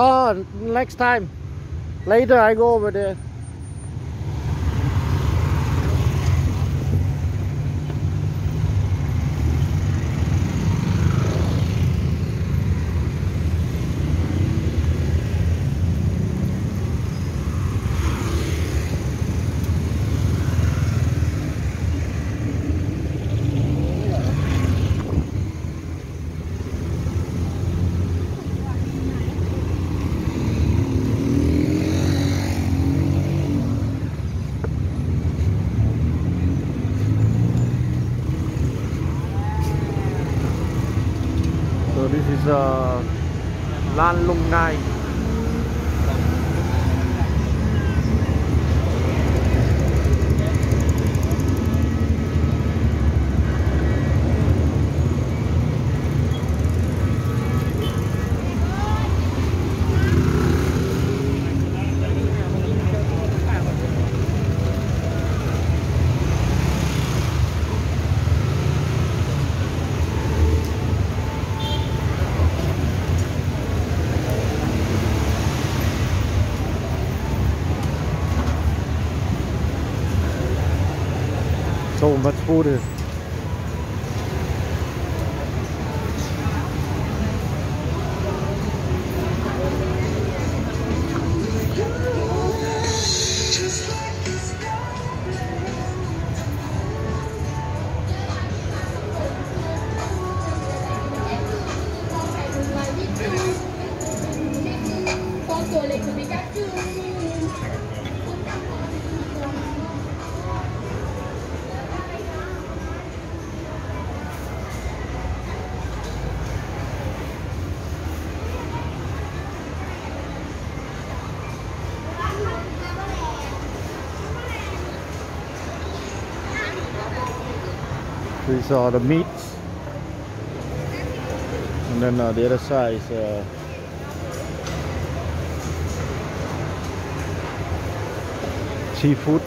Oh, next time. Later I go over there. านลุงน These are the meats. And then uh, the other side is uh, seafood.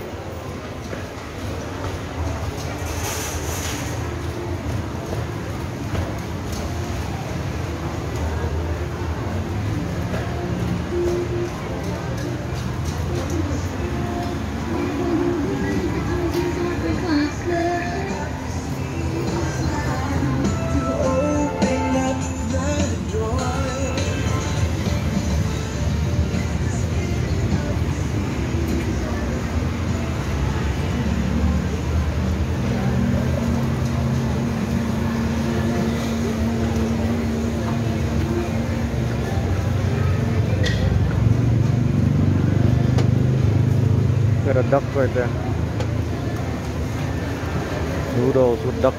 Got a duck right there. Noodles with duck.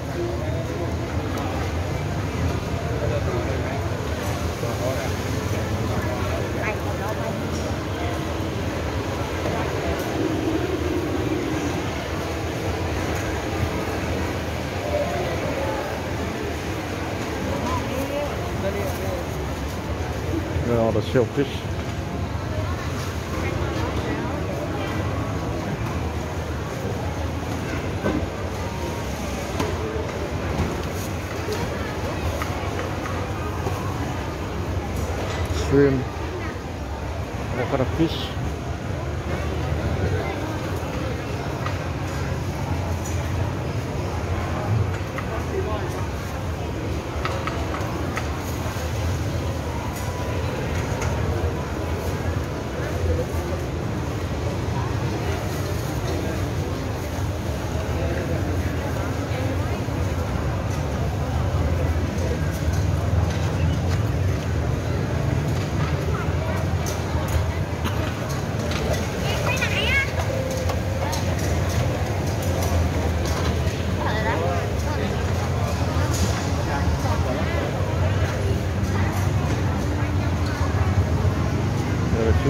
All the shellfish. Shrimp, of fish?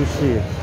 是。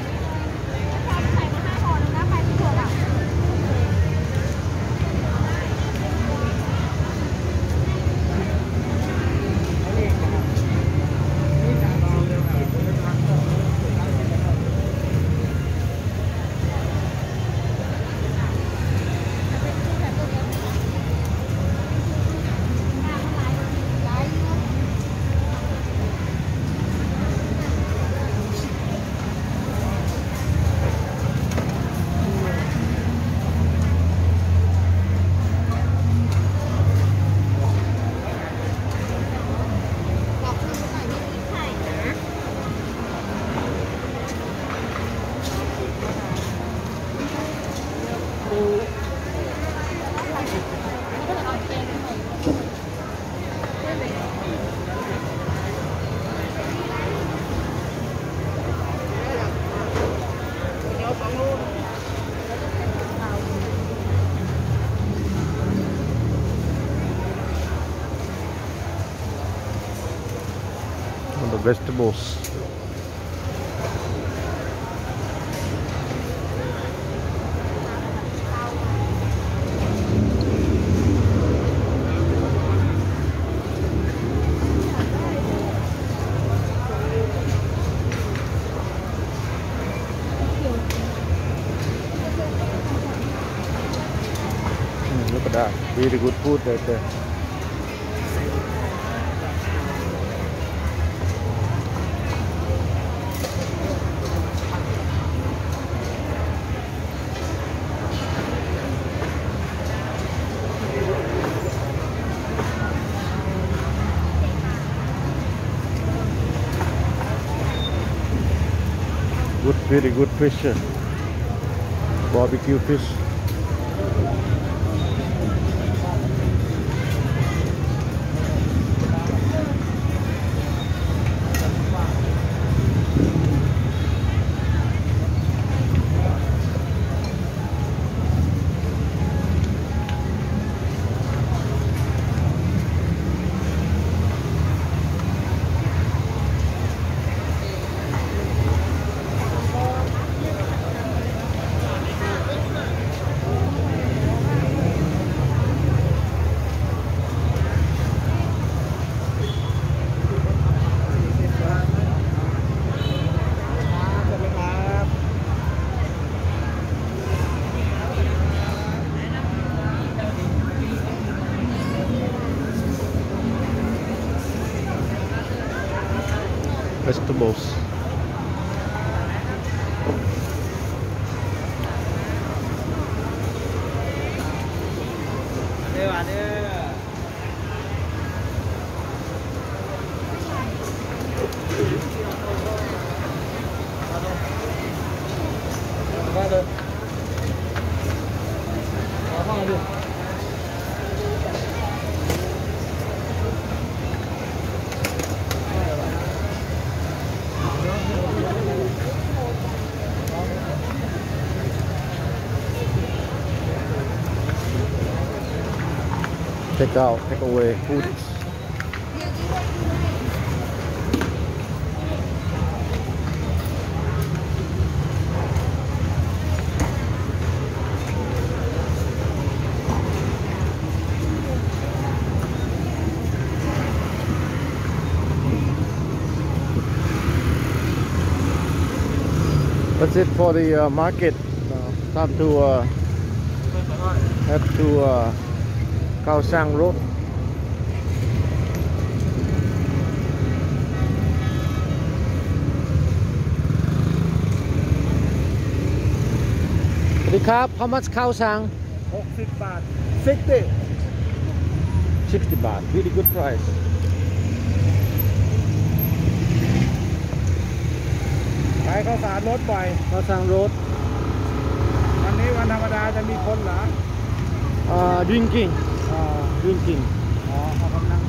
Vegetables. Look at that. Really good food right there. Very good, very uh, barbecue fish. Uh, Barbecue fish. Vegetables. Take out, take away food. That's it for the uh, market. Uh, time to uh, head to uh, Khao Sang Road. Recap, how much Khao Sang? 60บาท60 60 baht. Really good price. ขายข้าวสารรถบ่อย Khao Sang Road. วันนี้วันธรรมดาจะมีคนเหรอ Uh, drinking. อ๋อ Drinking. อ๋อเขากำลัง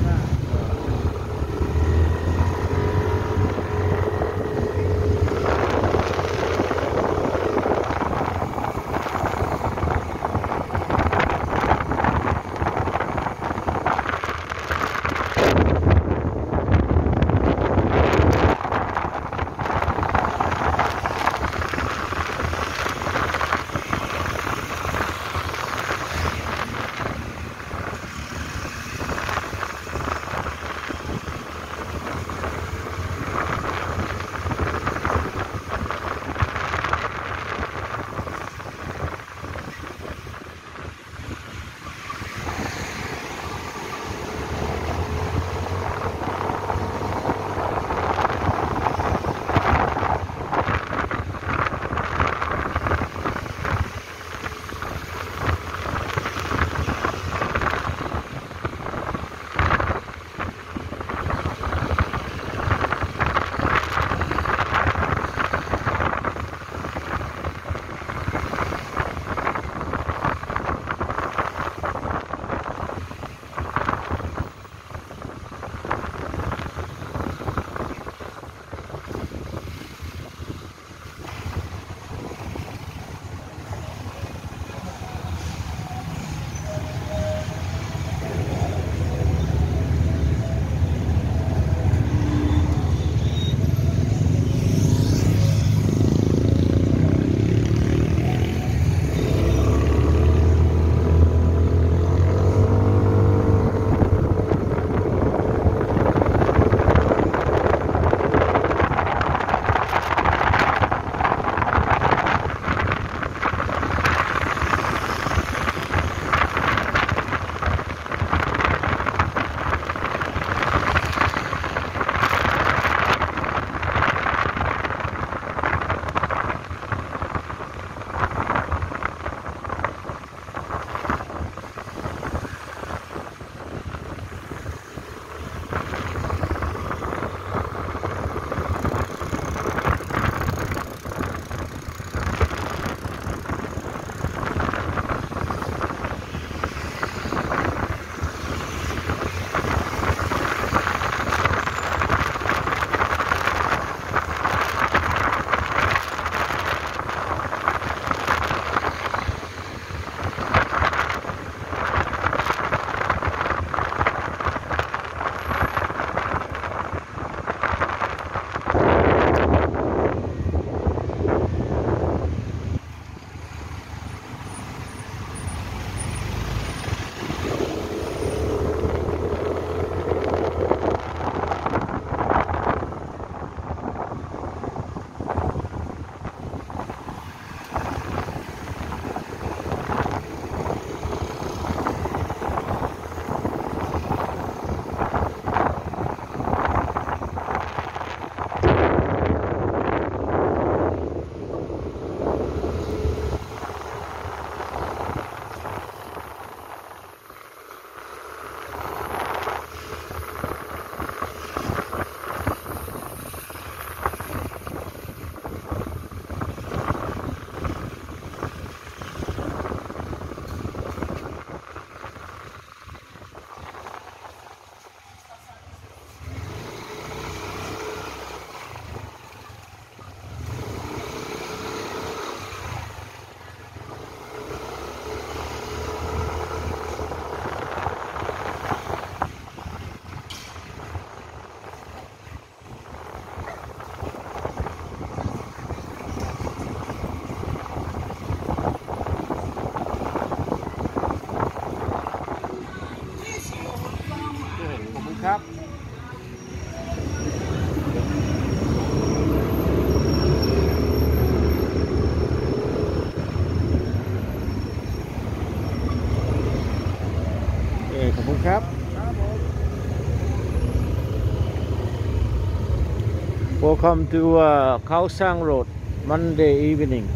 Welcome to uh, Khao San Road, Monday evening.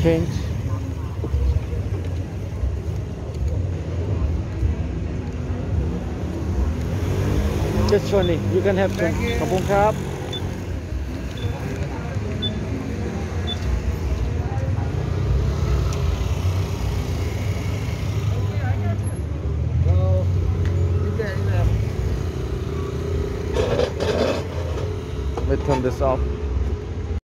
Change. Just Shoni, you can have some. ขอ this off.